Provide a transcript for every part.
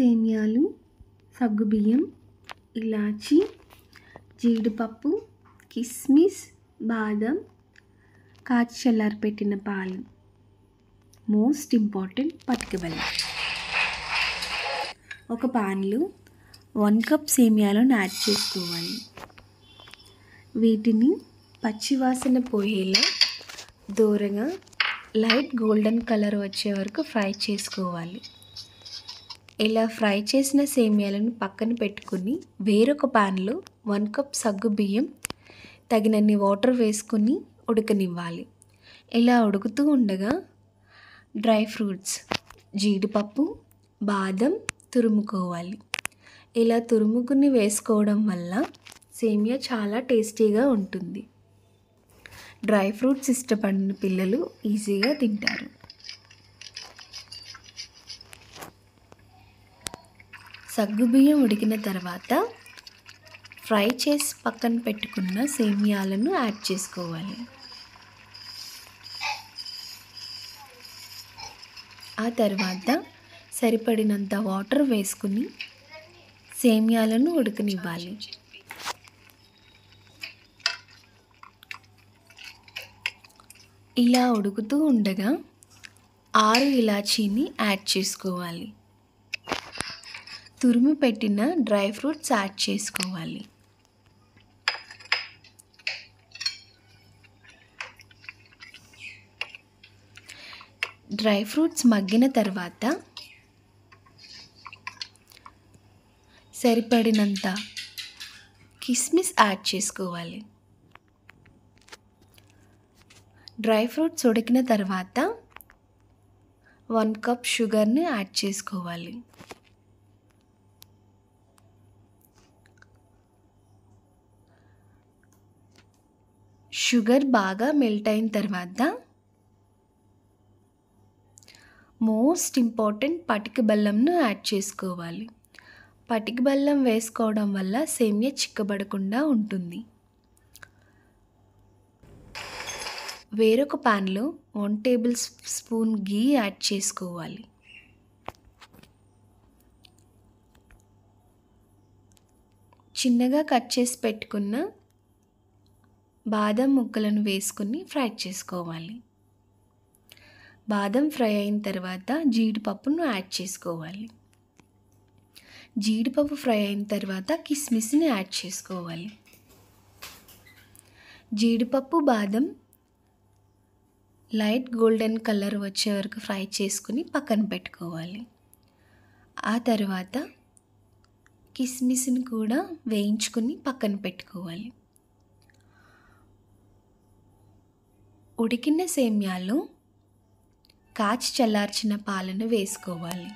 సేమియాలు సగ్గుబియ్యం ఇలాచి జీడిపప్పు కిస్మిస్ బాదం కాచి చల్లారిపెట్టిన పాలు. మోస్ట్ ఇంపార్టెంట్ పటిక ఒక పాన్లో వన్ కప్ సేమియాలను యాడ్ చేసుకోవాలి. వీటిని పచ్చివాసన పోయేలా దూరంగా లైట్ గోల్డెన్ కలర్ వచ్చే వరకు ఫ్రై చేసుకోవాలి. ఇలా ఫ్రై చేసిన సేమియాలను పక్కన పెట్టుకుని వేరొక పాన్లో వన్ కప్ సగ్గు బియ్యం తగినన్ని వాటర్ వేసుకుని ఉడకనివ్వాలి. ఇలా ఉడుకుతూ ఉండగా డ్రై ఫ్రూట్స్ జీడిపప్పు బాదం తురుముకోవాలి. ఇలా తురుముకుని వేసుకోవడం వల్ల సేమియా చాలా టేస్టీగా ఉంటుంది. డ్రై ఫ్రూట్స్ ఇష్టపడిన పిల్లలు ఈజీగా తింటారు. సగ్గుబియ్యం ఉడికిన తర్వాత ఫ్రై చేసి పక్కన పెట్టుకున్న సేమియాలను యాడ్ చేసుకోవాలి. ఆ తర్వాత సరిపడినంత వాటర్ వేసుకుని సేమియాలను ఉడకనివ్వాలి. ఇలా ఉడుకుతూ ఉండగా ఆరు ఇలాచీని యాడ్ చేసుకోవాలి. తురుము పెట్టిన డ్రై ఫ్రూట్స్ యాడ్ చేసుకోవాలి. డ్రై ఫ్రూట్స్ మగ్గిన తర్వాత సరిపడినంత కిస్మిస్ యాడ్ చేసుకోవాలి. డ్రై ఫ్రూట్స్ ఉడికిన తర్వాత వన్ కప్ షుగర్ని యాడ్ చేసుకోవాలి. షుగర్ బాగా మెల్ట్ అయిన తర్వాత మోస్ట్ ఇంపార్టెంట్ పటిక బెల్లంను యాడ్ చేసుకోవాలి. పటిక బెల్లం వేసుకోవడం వల్ల సేమియా చిక్కబడకుండా ఉంటుంది. వేరొక పాన్లో one tablespoon ghee add చేసుకోవాలి. చిన్నగా కట్ చేసి పెట్టుకున్న బాదం ముక్కలను వేసుకుని ఫ్రై చేసుకోవాలి. బాదం ఫ్రై అయిన తర్వాత జీడిపప్పును యాడ్ చేసుకోవాలి. జీడిపప్పు ఫ్రై అయిన తర్వాత కిస్మిస్ని యాడ్ చేసుకోవాలి. జీడిపప్పు బాదం లైట్ గోల్డెన్ కలర్ వచ్చే వరకు ఫ్రై చేసుకుని పక్కన పెట్టుకోవాలి. ఆ తర్వాత కిస్మిస్ని కూడా వేయించుకుని పక్కన పెట్టుకోవాలి. ఉడికిన సేమ్యాలు కాచి చల్లార్చిన పాలను వేసుకోవాలి.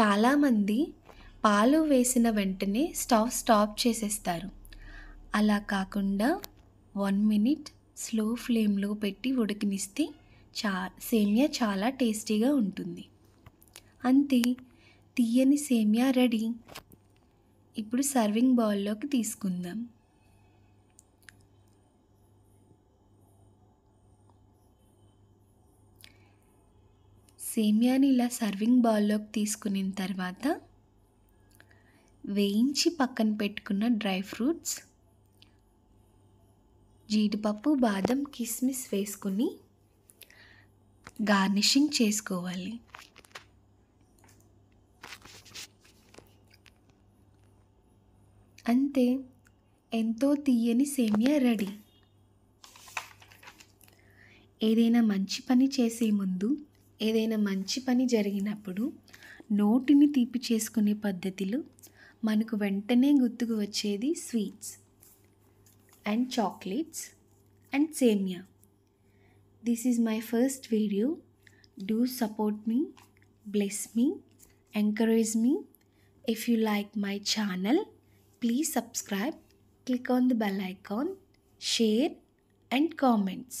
చాలామంది పాలు వేసిన వెంటనే స్టవ్ స్టాప్ చేసేస్తారు. అలా కాకుండా వన్ మినిట్ స్లో ఫ్లేమ్లో పెట్టి ఉడికినిస్తే చా సేమియా చాలా టేస్టీగా ఉంటుంది. అంతే తీయని సేమియా రెడీ. ఇప్పుడు సర్వింగ్ బౌల్లోకి తీసుకుందాం. సేమియాని ఇలా సర్వింగ్ బౌల్లోకి తీసుకున్న తర్వాత వేయించి పక్కన పెట్టుకున్న డ్రై ఫ్రూట్స్ జీడిపప్పు బాదం కిస్మిస్ వేసుకుని గార్నిషింగ్ చేసుకోవాలి. అంతే ఎంతో తీయని సేమియా రెడీ. ఏదైనా మంచి పని చేసే ముందు ఏదైనా మంచి పని జరిగినప్పుడు నోటిని తీపి చేసుకునే పద్ధతిలో మనకు వెంటనే గుర్తుకు వచ్చేది sweets and chocolates and semiya. This is my first video do support me bless me encourage me if you like my channel please subscribe click on the bell icon share and comments